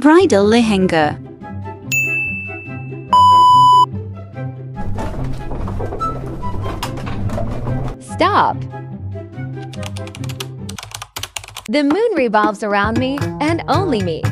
Bridal lehenga. Stop! The moon revolves around me and only me.